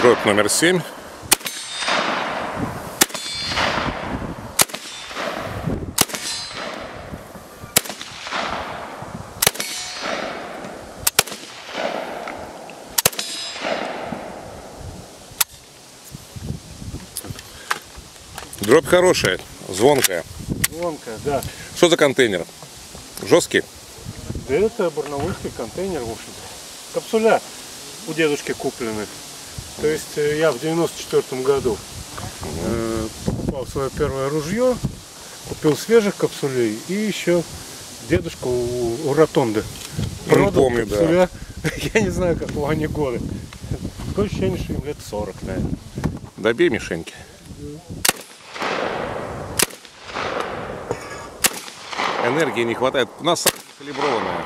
Дробь номер семь. Дробь хорошая, звонкая. Звонкая, да. Что за контейнер? Жесткий? Да это барнаульский контейнер, в общем-то. Капсуля у дедушки куплены. То есть э, я в 94 году э, покупал свое первое ружье, купил свежих капсулей и еще дедушка у, у Ротонды Ну, помню, да. капсуля. Я не знаю, какого они года. Такое ощущение, что им лет 40, наверное. Добей мишеньки. Энергии не хватает. У нас калиброванная.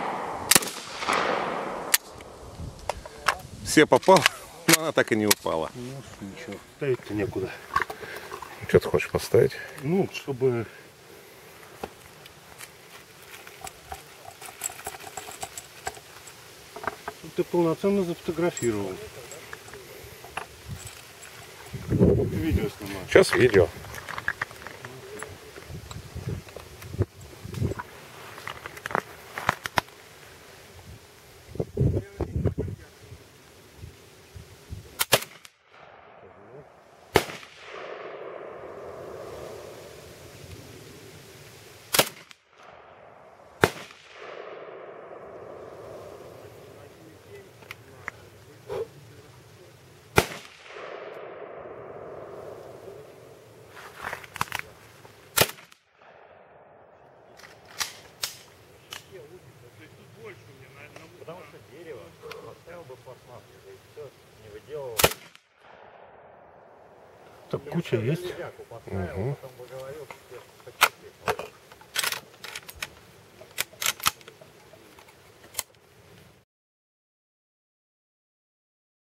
Все попал, но она так и не упала. Ну, ничего, ставить-то некуда. Что ты хочешь поставить? Ну, чтобы... Чтобы ты полноценно зафотографировал. Видео снимать. Сейчас видео. Потому что дерево поставил бы пластмассу, и все, не выделывал. Так куча есть. Поставил, потом бы говорил, что